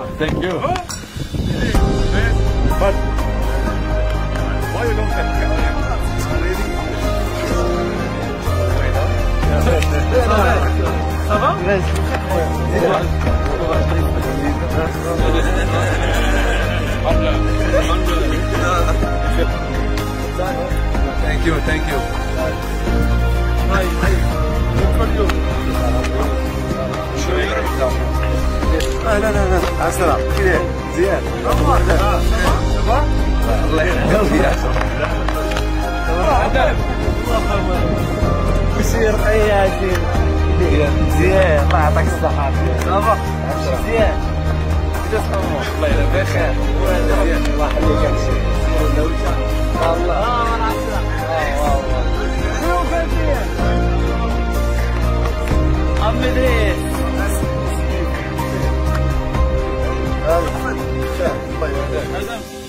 Thank you. But why you don't get Ça va Thank you, thank you. لا لا لا عسرة خير زياد الله يحفظك يا عسرة بشير حياتي زياد الله يعطيك الصحة زياد الله يلبيك بخير Adam.